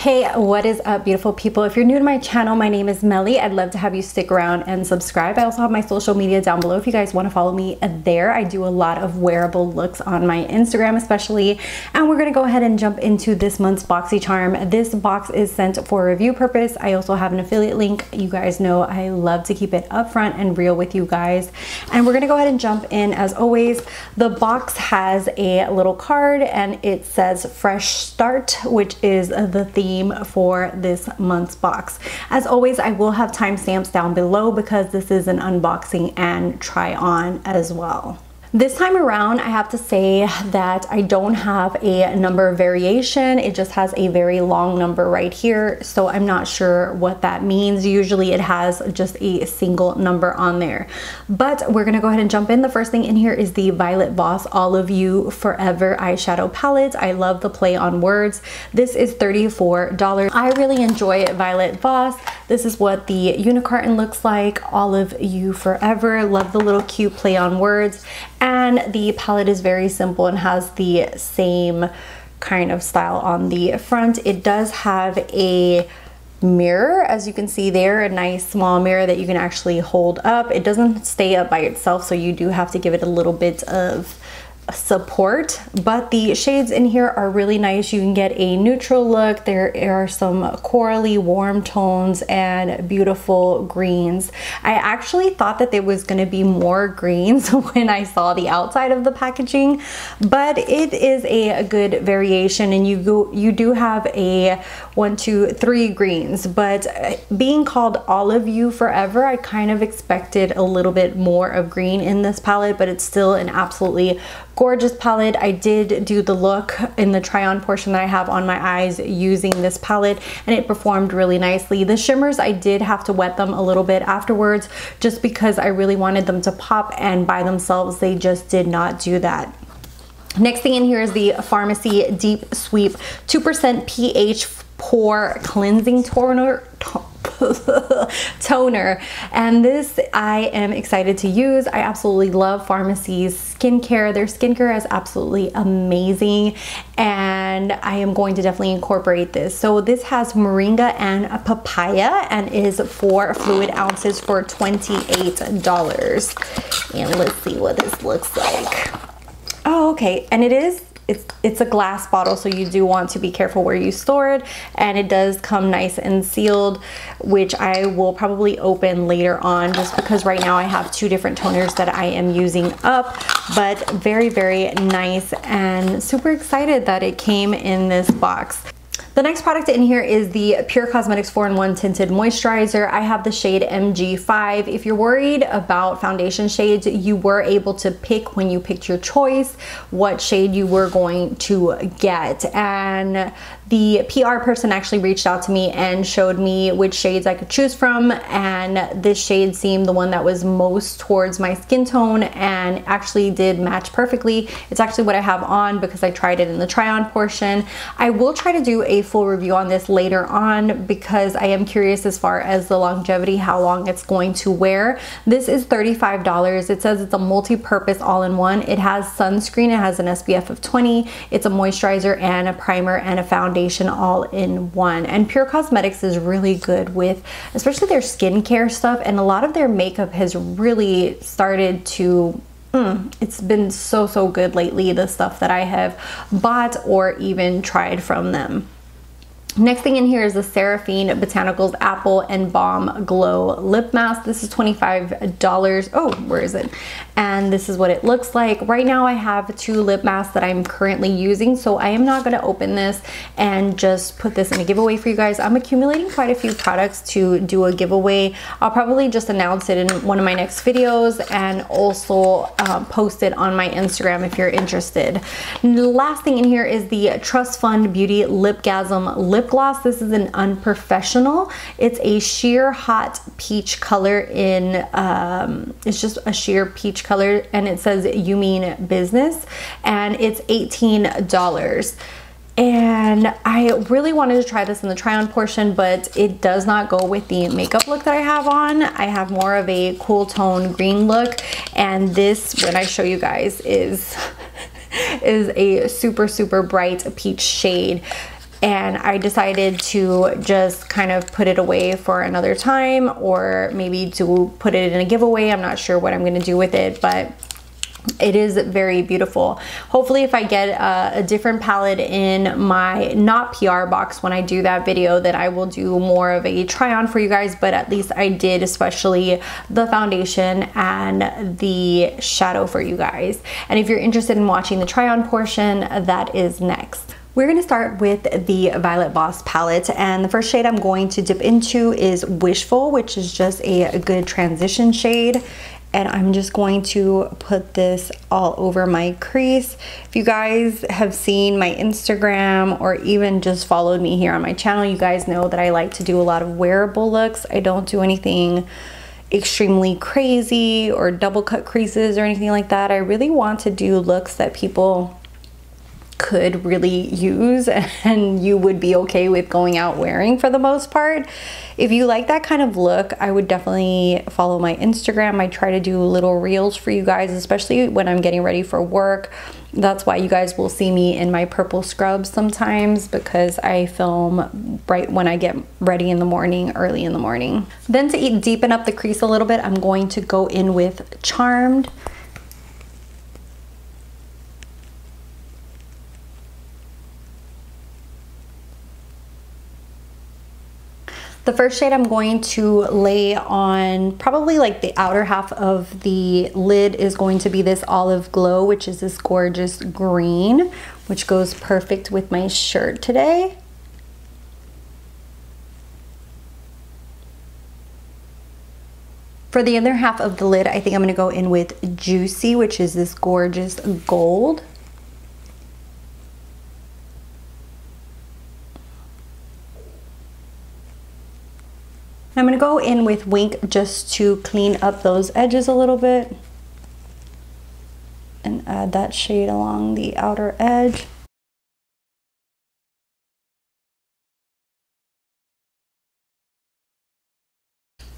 Hey, what is up beautiful people? If you're new to my channel, my name is Meli. I'd love to have you stick around and subscribe. I also have my social media down below if you guys want to follow me there. I do a lot of wearable looks on my Instagram especially. And we're to go ahead and jump into this month's BoxyCharm. This box is sent for review purpose. I also have an affiliate link. You guys know I love to keep it upfront and real with you guys. And we're to go ahead and jump in as always. The box has a little card and it says fresh start, which is the theme theme for this month's box. As always, I will have timestamps down below because this is an unboxing and try on as well. This time around, I have to say that I don't have a number variation. It just has a very long number right here. So I'm not sure what that means. Usually it has just a single number on there. But we're gonna go ahead and jump in. The first thing in here is the Violet Voss All of You Forever Eyeshadow Palette. I love the play on words. This is $34. I really enjoy Violet Voss. This is what the unicarton looks like. All of You Forever. Love the little cute play on words and the palette is very simple and has the same kind of style on the front. It does have a mirror as you can see there a nice small mirror that you can actually hold up it doesn't stay up by itself so you do have to give it a little bit of support but the shades in here are really nice. You can get a neutral look. There are some corally warm tones and beautiful greens. I actually thought that there was going to be more greens when I saw the outside of the packaging but it is a good variation and you go you do have a one two three greens. But uh, being called all of you forever I kind of expected a little bit more of green in this palette but it's still an absolutely gorgeous palette. I did do the look in the try on portion that I have on my eyes using this palette and it performed really nicely. The shimmers, I did have to wet them a little bit afterwards just because I really wanted them to pop and by themselves they just did not do that. Next thing in here is the Farmacy Deep Sweep 2% pH pore cleansing toner toner and this I am excited to use. I absolutely love Farmacy's skincare. Their skincare is absolutely amazing and I am going to definitely incorporate this. So this has moringa and papaya and is four fluid ounces for $28. And let's see what this looks like. Oh, okay. And it is it's it's a glass bottle so you do want to be careful where you store it and it does come nice and sealed which I will probably open later on just because right now I have two different toners that I am using up but very very nice and super excited that it came in this box the next product in here is the Pure Cosmetics 4-in-1 Tinted Moisturizer. I have the shade MG5. If you're worried about foundation shades, you were able to pick when you picked your choice what shade you were going to get. And the PR person actually reached out to me and showed me which shades I could choose from and this shade seemed the one that was most towards my skin tone and actually did match perfectly. It's actually what I have on because I tried it in the try on portion. I will try to do a full review on this later on because I am curious as far as the longevity, how long it's going to wear. This is $35. It says it's a multi-purpose all-in-one. It has sunscreen, it has an SPF of 20, it's a moisturizer and a primer and a foundation all in one. And Pure Cosmetics is really good with, especially their skincare stuff. And a lot of their makeup has really started to Mm, it's been so, so good lately, the stuff that I have bought or even tried from them. Next thing in here is the Seraphine Botanicals Apple and Balm Glow Lip Mask. This is $25. Oh, where is it? And this is what it looks like. Right now I have two lip masks that I'm currently using, so I am not gonna open this and just put this in a giveaway for you guys. I'm accumulating quite a few products to do a giveaway. I'll probably just announce it in one of my next videos and also uh, post it on my Instagram if you're interested. The last thing in here is the Trust Fund Beauty Lipgasm Lip lip gloss. This is an unprofessional. It's a sheer hot peach color in, um, it's just a sheer peach color and it says you mean business? And it's $18 and I really wanted to try this in the try on portion but it does not go with the makeup look that I have on. I have more of a cool tone green look. And this when I show you guys is is a super super bright peach shade and I decided to just kind of put it away for another time or maybe to put it in a giveaway. I'm not sure what I'm gonna do with it, but it is very beautiful. Hopefully if I get a, a, different palette in my not PR box when I do that video that I will do more of a try on for you guys. But at least I did especially the foundation and the shadow for you guys. And if you're interested in watching the try on portion that is next we're going to start with the Violet Voss palette and the first shade I'm going to dip into is Wishful which is just a, a good transition shade and I'm just going to put this all over my crease. If you guys have seen my Instagram or even just followed me here on my channel, you guys know that I like to do a lot of wearable looks. I don't do anything extremely crazy or double cut creases or anything like that. I really want to do looks that people could really use and you would be okay with going out wearing for the most part. If you like that kind of look, I would definitely follow my Instagram. I try to do little reels for you guys, especially when I'm getting ready for work. That's why you guys will see me in my purple scrubs sometimes because I film right when I get ready in the morning, early in the morning. Then to deepen up the crease a little bit, I'm going to go in with Charmed. The first shade I'm going to lay on probably like the outer half of the lid is going to be this Olive Glow, which is this gorgeous green, which goes perfect with my shirt today. For the other half of the lid, I think I'm gonna go in with Juicy, which is this gorgeous gold. I'm gonna go in with Wink just to clean up those edges a little bit and add that shade along the outer edge.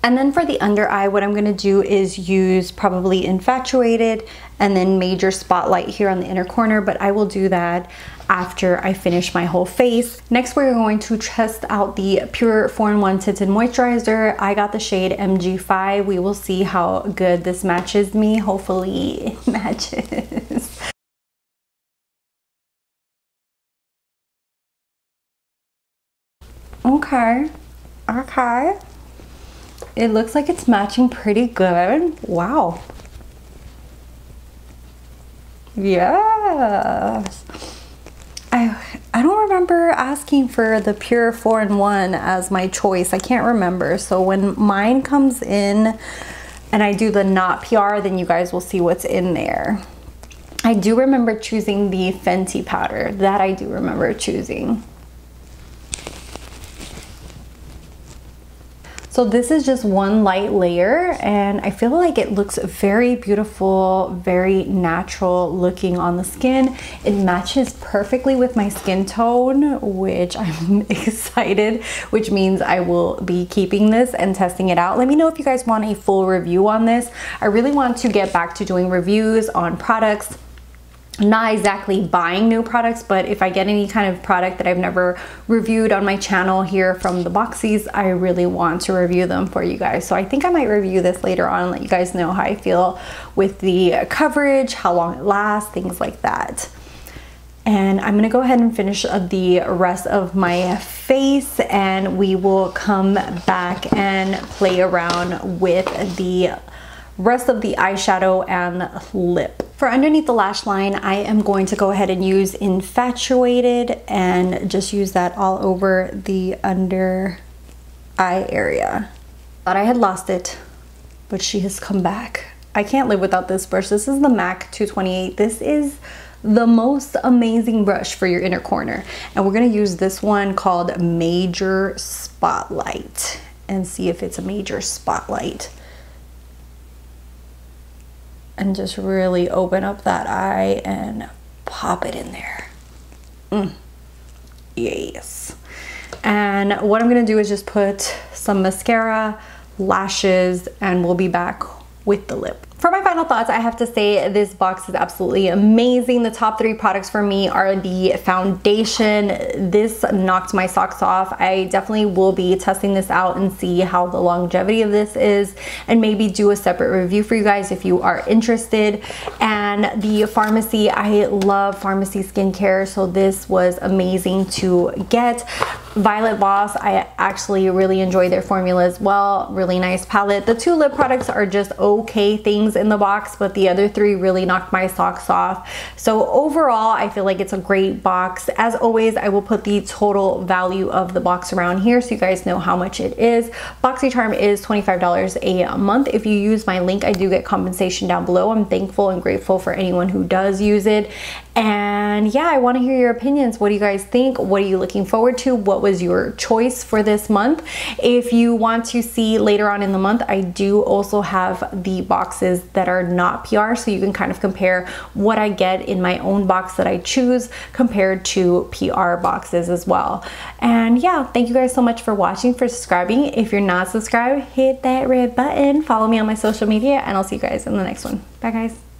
And then for the under eye, what I'm gonna do is use probably Infatuated and then Major Spotlight here on the inner corner, but I will do that after I finish my whole face. Next, we're going to test out the Pure 4-in-1 Tinted Moisturizer. I got the shade MG5. We will see how good this matches me. Hopefully it matches. Okay, okay. It looks like it's matching pretty good. Wow. Yes. I, I don't remember asking for the Pure 4-in-1 as my choice. I can't remember. So when mine comes in and I do the not PR, then you guys will see what's in there. I do remember choosing the Fenty powder. That I do remember choosing. So this is just one light layer and I feel like it looks very beautiful, very natural looking on the skin. It matches perfectly with my skin tone, which I'm excited, which means I will be keeping this and testing it out. Let me know if you guys want a full review on this. I really want to get back to doing reviews on products not exactly buying new products, but if I get any kind of product that I've never reviewed on my channel here from the Boxies, I really want to review them for you guys. So I think I might review this later on and let you guys know how I feel with the coverage, how long it lasts, things like that. And I'm gonna go ahead and finish the rest of my face and we will come back and play around with the rest of the eyeshadow and lip. For underneath the lash line, I am going to go ahead and use Infatuated and just use that all over the under eye area. Thought I had lost it, but she has come back. I can't live without this brush. This is the MAC 228. This is the most amazing brush for your inner corner. And we're gonna use this one called Major Spotlight and see if it's a major spotlight and just really open up that eye and pop it in there. Mm. Yes. And what I'm gonna do is just put some mascara, lashes, and we'll be back with the lip. For my final thoughts, I have to say this box is absolutely amazing. The top three products for me are the foundation. This knocked my socks off. I definitely will be testing this out and see how the longevity of this is and maybe do a separate review for you guys if you are interested. And the Farmacy, I love Farmacy skincare, so this was amazing to get. Violet Voss, I actually really enjoy their formula as well. Really nice palette. The two lip products are just okay things in the box, but the other three really knocked my socks off. So overall, I feel like it's a great box. As always, I will put the total value of the box around here so you guys know how much it is. BoxyCharm is $25 a month. If you use my link, I do get compensation down below. I'm thankful and grateful for anyone who does use it. And yeah, I want to hear your opinions. What do you guys think? What are you looking forward to? What was your choice for this month? If you want to see later on in the month, I do also have the boxes that are not PR so you can kind of compare what I get in my own box that I choose compared to PR boxes as well. And yeah, thank you guys so much for watching, for subscribing. If you're not subscribed, hit that red button, follow me on my social media, and I'll see you guys in the next one. Bye guys.